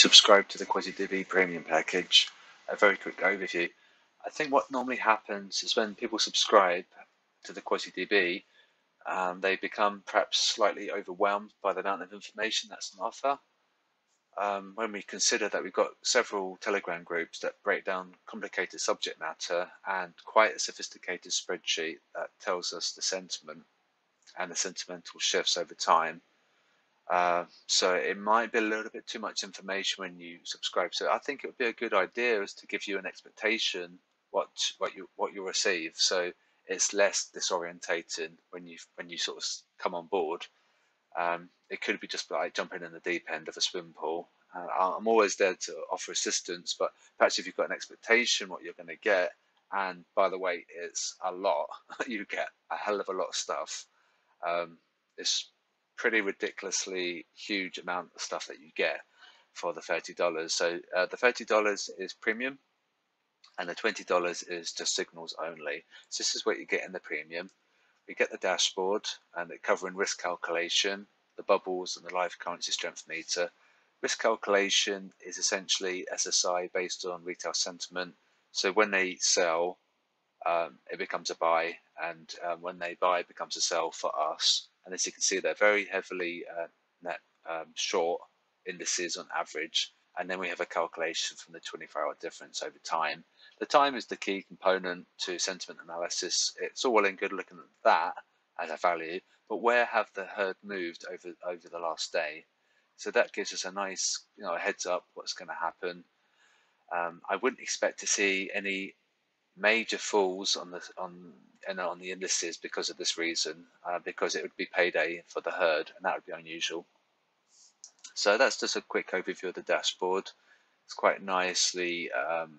subscribe to the QuasiDB premium package, a very quick overview. I think what normally happens is when people subscribe to the QuasiDB, um, they become perhaps slightly overwhelmed by the amount of information that's on offer. Um, when we consider that we've got several Telegram groups that break down complicated subject matter and quite a sophisticated spreadsheet that tells us the sentiment and the sentimental shifts over time, uh, so it might be a little bit too much information when you subscribe. So I think it would be a good idea is to give you an expectation what what you what you'll receive. So it's less disorientating when you when you sort of come on board. Um, it could be just like jumping in the deep end of a swim pool. Uh, I'm always there to offer assistance, but perhaps if you've got an expectation what you're going to get, and by the way, it's a lot. you get a hell of a lot of stuff. Um, it's pretty ridiculously huge amount of stuff that you get for the $30. So uh, the $30 is premium and the $20 is just signals only. So this is what you get in the premium. We get the dashboard and it covering risk calculation, the bubbles and the live currency strength meter. Risk calculation is essentially SSI based on retail sentiment. So when they sell, um, it becomes a buy, and um, when they buy, it becomes a sell for us. And as you can see, they're very heavily uh, net um, short indices on average. And then we have a calculation from the 24 hour difference over time. The time is the key component to sentiment analysis. It's all well and good looking at that as a value, but where have the herd moved over over the last day? So that gives us a nice, you know, heads up what's going to happen. Um, I wouldn't expect to see any major falls on the on and on the indices because of this reason, uh, because it would be payday for the herd, and that would be unusual. So that's just a quick overview of the dashboard. It's quite nicely um,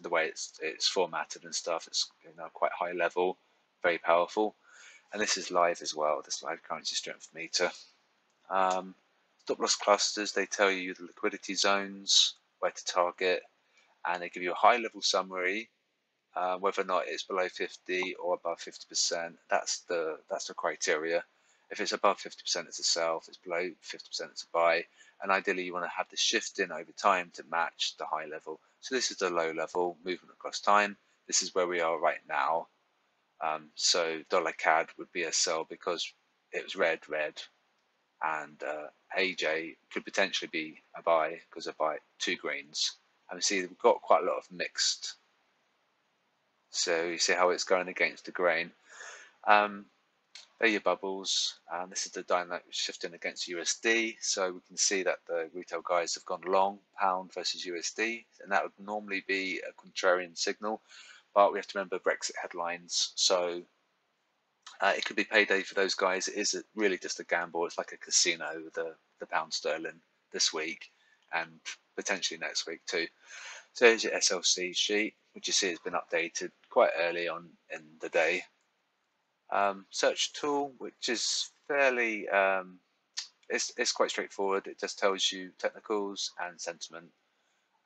the way it's it's formatted and stuff. It's you know quite high level, very powerful, and this is live as well. This live currency strength meter. Um, stop loss clusters. They tell you the liquidity zones, where to target, and they give you a high level summary uh, whether or not it's below 50 or above 50%. That's the that's the criteria. If it's above 50%, it's a sell. If it's below 50%, it's a buy. And ideally, you want to have the shift in over time to match the high level. So this is the low level movement across time. This is where we are right now. Um, so dollar CAD would be a sell because it was red, red, and uh, AJ could potentially be a buy because of buy two greens. And we see we've got quite a lot of mixed so you see how it's going against the grain. Um, there are your bubbles. Um, this is the dynamic shifting against USD. So we can see that the retail guys have gone long pound versus USD, and that would normally be a contrarian signal. But we have to remember Brexit headlines. So uh, it could be payday for those guys. It is really just a gamble. It's like a casino, the, the pound sterling this week and potentially next week too. So here's your SLC sheet, which you see has been updated quite early on in the day. Um, search tool, which is fairly, um, it's, it's quite straightforward. It just tells you technicals and sentiment.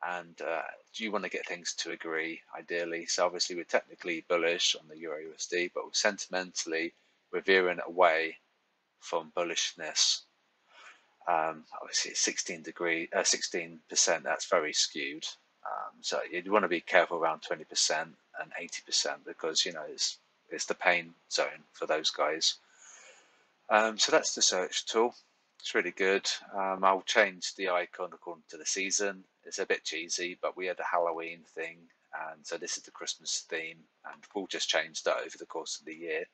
And uh, you want to get things to agree, ideally? So obviously we're technically bullish on the Euro USD, but we're sentimentally we're veering away from bullishness. Um, obviously, 16 degree, uh, 16%. That's very skewed. Um, so you want to be careful around 20% and 80% because you know it's it's the pain zone for those guys. Um, so that's the search tool. It's really good. Um, I'll change the icon according to the season. It's a bit cheesy, but we had a Halloween thing, and so this is the Christmas theme, and we'll just change that over the course of the year.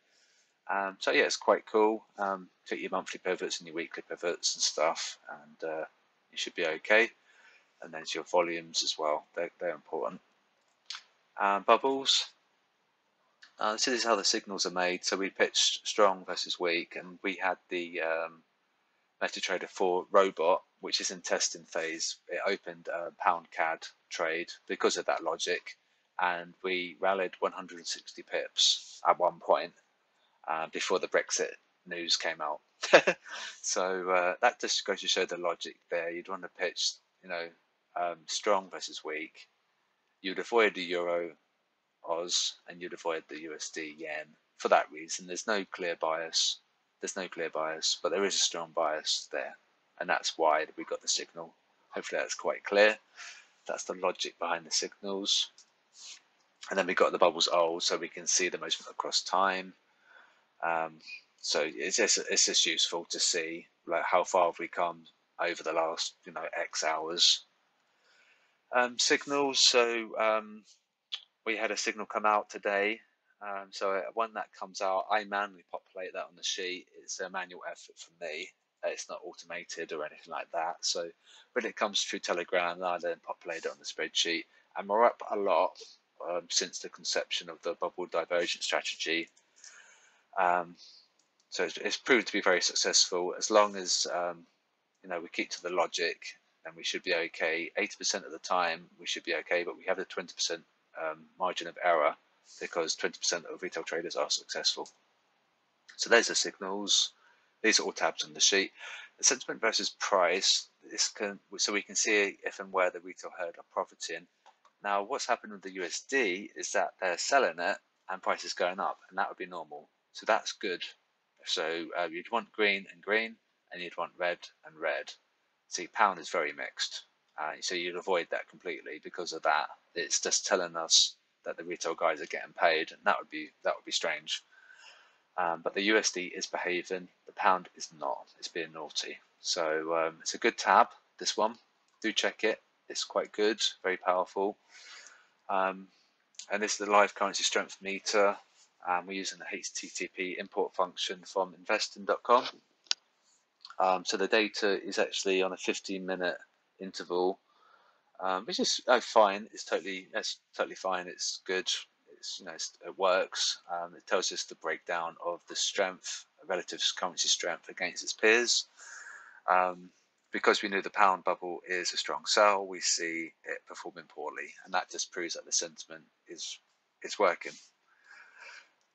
Um, so yeah, it's quite cool. Um, take your monthly pivots and your weekly pivots and stuff, and uh, you should be okay and there's your volumes as well. They're, they're important. Um, bubbles. Uh, this is how the signals are made. So we pitched strong versus weak, and we had the um, MetaTrader 4 robot, which is in testing phase. It opened a pound CAD trade because of that logic, and we rallied 160 pips at one point uh, before the Brexit news came out. so uh, that just goes to show the logic there. You'd want to pitch, you know, um, strong versus weak, you'd avoid the euro Oz and you'd avoid the USD yen for that reason. There's no clear bias. There's no clear bias, but there is a strong bias there, and that's why we got the signal. hopefully that's quite clear. That's the logic behind the signals. And then we've got the bubbles old, so we can see the movement across time. Um, so it's just, it's just useful to see like how far have we come over the last you know X hours. Um, signals. So um, we had a signal come out today. Um, so when that comes out, I manually populate that on the sheet. It's a manual effort for me. It's not automated or anything like that. So when it comes through Telegram, I then populate it on the spreadsheet. And we're up a lot um, since the conception of the bubble divergence strategy. Um, so it's, it's, proved to be very successful as long as um, you know we keep to the logic and we should be okay. 80% of the time we should be okay, but we have the 20% um, margin of error because 20% of retail traders are successful. So there's the signals. These are all tabs on the sheet. The sentiment versus price. This can so we can see if and where the retail herd are profiting. Now, what's happened with the USD is that they're selling it and price is going up, and that would be normal. So that's good. So uh, you'd want green and green, and you'd want red and red. See, pound is very mixed. Uh, so you'd avoid that completely because of that. It's just telling us that the retail guys are getting paid, and that would be that would be strange. Um, but the USD is behaving. The pound is not. It's being naughty. So um, it's a good tab. This one, do check it. It's quite good, very powerful. Um, and this is the live currency strength meter. Um, we're using the HTTP import function from investing.com. Um, so the data is actually on a 15 minute interval, um, which is oh, fine. It's totally that's totally fine. It's good. It's you know it's, it works. Um, it tells us the breakdown of the strength, relative currency strength against its peers. Um, because we knew the pound bubble is a strong sell, we see it performing poorly, and that just proves that the sentiment is is working.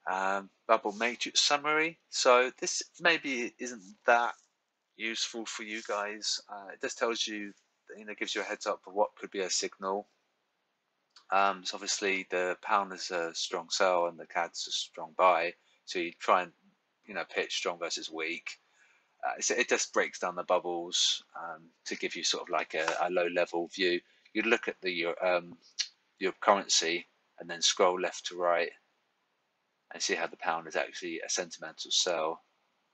Um, bubble matrix summary. So this maybe isn't that useful for you guys. Uh, it just tells you, you know, gives you a heads up for what could be a signal. Um, so obviously the pound is a strong sell and the CAD's a strong buy. So you try and, you know, pitch strong versus weak. Uh, it just breaks down the bubbles um, to give you sort of like a, a low level view. You look at the your um, your currency and then scroll left to right and see how the pound is actually a sentimental sell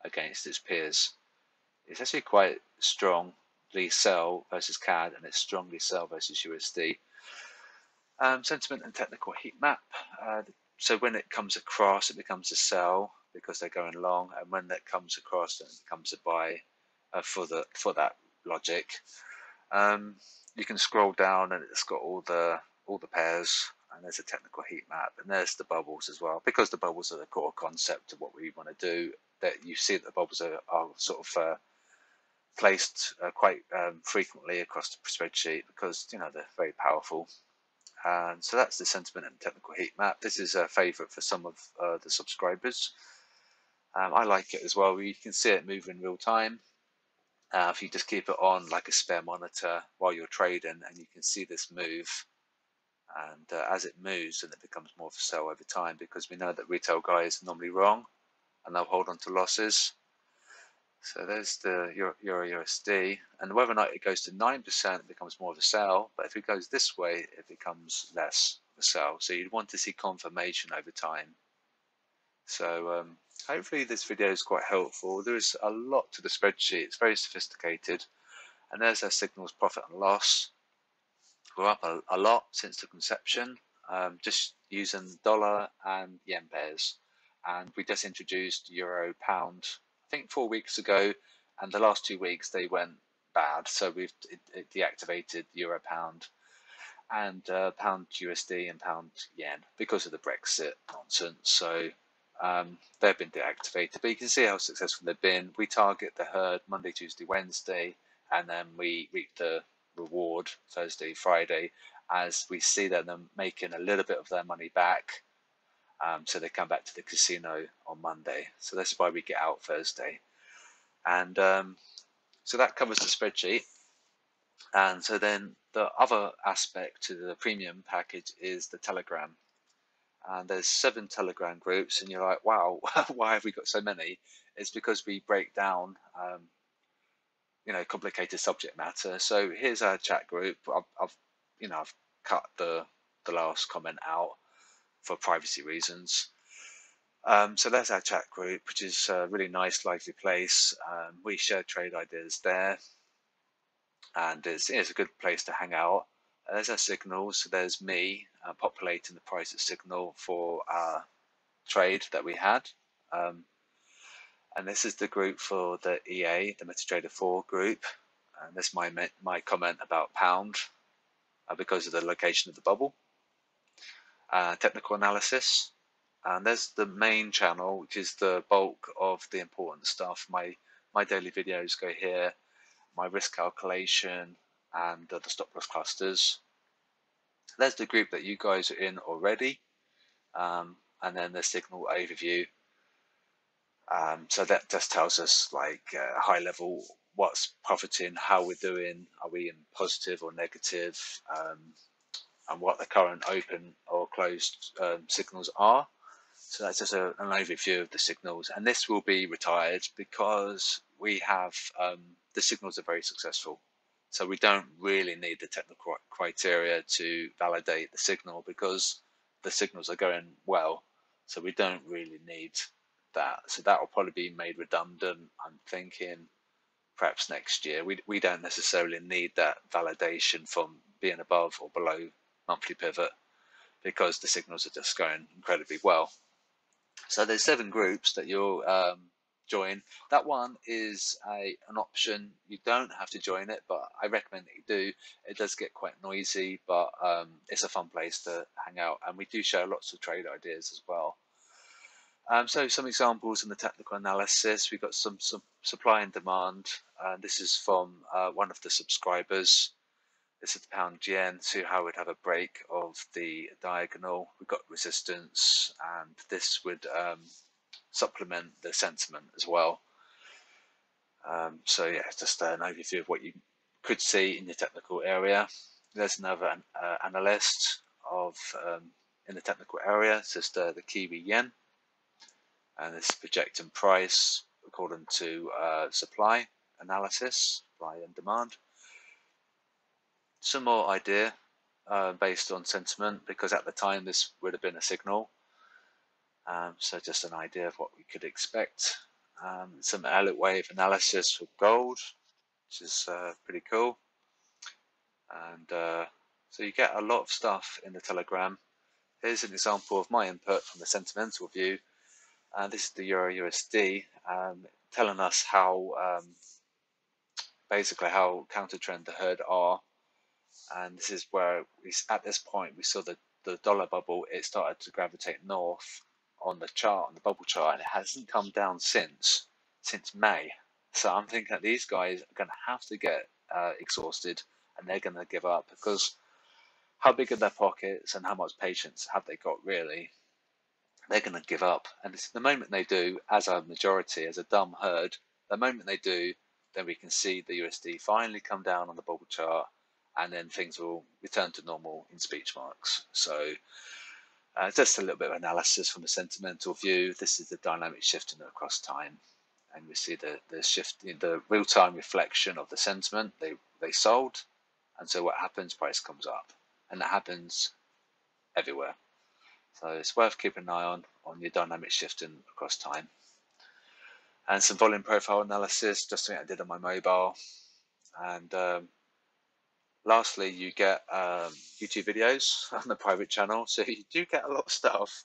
against its peers it's actually quite strongly sell versus CAD and it's strongly sell versus USD. Um, sentiment and technical heat map. Uh, so when it comes across, it becomes a sell because they're going long, and when that comes across, then it becomes a buy uh, for the for that logic. Um, you can scroll down, and it's got all the all the pairs, and there's a technical heat map, and there's the bubbles as well. Because the bubbles are the core concept of what we want to do, that you see that the bubbles are, are sort of uh, placed uh, quite um, frequently across the spreadsheet because you know they're very powerful. And so that's the sentiment and technical heat map. This is a favorite for some of uh, the subscribers. Um, I like it as well. You can see it move in real time. Uh, if you just keep it on like a spare monitor while you're trading, and you can see this move. And uh, as it moves, then it becomes more a sell over time because we know that retail guys are normally wrong, and they'll hold on to losses. So there's the Euro USD, and whether or not it goes to 9% it becomes more of a sell, but if it goes this way, it becomes less of a sell. So you'd want to see confirmation over time. So um, hopefully this video is quite helpful. There is a lot to the spreadsheet, it's very sophisticated. And there's our signals profit and loss. We're up a, a lot since the conception, um, just using dollar and yen pairs. And we just introduced euro pound think four weeks ago, and the last two weeks they went bad. So we've it, it deactivated euro pound and uh, pound USD and pound yen because of the Brexit nonsense. So um, they've been deactivated, but you can see how successful they've been. We target the herd Monday, Tuesday, Wednesday, and then we reap the reward Thursday, Friday, as we see them making a little bit of their money back um, so they come back to the casino on Monday. So that's why we get out Thursday. And um, so that covers the spreadsheet. And so then the other aspect to the premium package is the Telegram. And there's seven Telegram groups, and you're like, wow, why have we got so many? It's because we break down um, you know complicated subject matter. So here's our chat group. I've, I've you know I've cut the the last comment out for privacy reasons. Um, so that's our chat group, which is a really nice, lively place. Um, we share trade ideas there, and it's, it's a good place to hang out. Uh, there's our signal, so there's me uh, populating the price of signal for our trade that we had. Um, and this is the group for the EA, the MetaTrader 4 group. And this is my, my comment about pound uh, because of the location of the bubble. Uh, technical analysis. And there's the main channel, which is the bulk of the important stuff. My, my daily videos go here, my risk calculation, and uh, the stop loss clusters. There's the group that you guys are in already. Um, and then the signal overview um, so that just tells us like uh, high level what's profiting, how we're doing, are we in positive or negative, um, and what the current open or closed um, signals are. So that's just a, an overview of the signals, and this will be retired because we have um, the signals are very successful. So we don't really need the technical criteria to validate the signal because the signals are going well. So we don't really need that. So that will probably be made redundant. I'm thinking perhaps next year. We, we don't necessarily need that validation from being above or below monthly pivot because the signals are just going incredibly well. So there's seven groups that you'll um, join. That one is a an option. You don't have to join it, but I recommend that you do. It does get quite noisy, but um, it's a fun place to hang out, and we do share lots of trade ideas as well. Um, so some examples in the technical analysis, we've got some, some supply and demand. Uh, this is from uh, one of the subscribers. This is the pound yen, so how we'd have a break of the diagonal. We've got resistance, and this would um, supplement the sentiment as well. Um, so yeah, just an overview of what you could see in your technical area. There's another uh, analyst of um, in the technical area. It's just uh, the Kiwi yen and this is projecting price according to uh, supply analysis, supply and demand. Some more idea uh, based on sentiment because at the time this would have been a signal. Um, so just an idea of what we could expect. Um, some Elliott wave analysis for gold, which is uh, pretty cool. And uh, so you get a lot of stuff in the Telegram. Here's an example of my input from the sentimental view uh, this is the Euro USD um, telling us how um, basically how counter trend the herd are. And this is where we, at this point we saw the, the dollar bubble, it started to gravitate north on the chart, on the bubble chart, and it hasn't come down since, since May. So I'm thinking that these guys are going to have to get uh, exhausted and they're going to give up because how big are their pockets and how much patience have they got really? they're going to give up. And the moment they do, as a majority, as a dumb herd, the moment they do, then we can see the USD finally come down on the bubble chart, and then things will return to normal in speech marks. So uh, just a little bit of analysis from a sentimental view. This is the dynamic shifting across time. And we see the, the shift in the real time reflection of the sentiment. They, they sold. And so what happens? Price comes up. And that happens everywhere. So it's worth keeping an eye on on your dynamic shifting across time. And some volume profile analysis, just something I did on my mobile. And um, lastly, you get um, YouTube videos on the private channel. So you do get a lot of stuff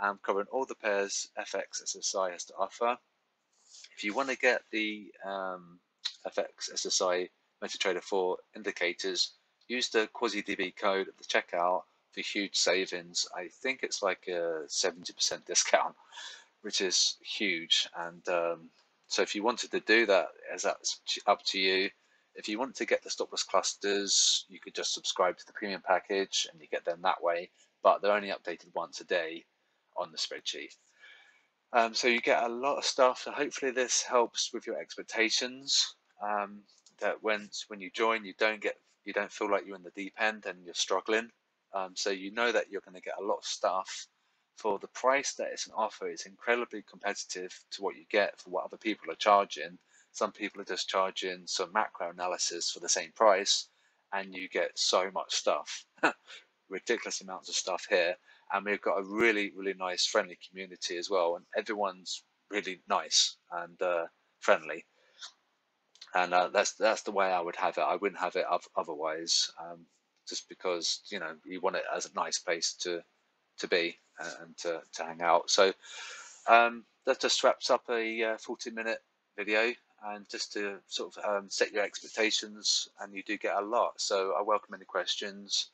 um, covering all the pairs FX SSI has to offer. If you want to get the um, FX SSI MetaTrader 4 indicators, use the QuasiDB code at the checkout for huge savings. I think it's like a 70% discount, which is huge. And um, so if you wanted to do that, as that's up to you. If you want to get the stop loss clusters, you could just subscribe to the premium package and you get them that way. But they're only updated once a day on the spreadsheet. Um, so you get a lot of stuff. So hopefully this helps with your expectations. Um, that when when you join, you don't get you don't feel like you're in the deep end and you're struggling. Um, so you know that you're going to get a lot of stuff for the price that it's an offer. It's incredibly competitive to what you get for what other people are charging. Some people are just charging some macro analysis for the same price, and you get so much stuff, ridiculous amounts of stuff here. And we've got a really, really nice, friendly community as well, and everyone's really nice and uh, friendly. And uh, that's that's the way I would have it. I wouldn't have it otherwise, um, just because you know you want it as a nice place to to be and to, to hang out. So um, that just wraps up a uh, 40 minute video and just to sort of um, set your expectations and you do get a lot. So i welcome any questions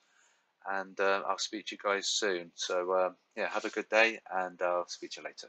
and uh, i'll speak to you guys soon. So uh, yeah have a good day and i'll speak to you later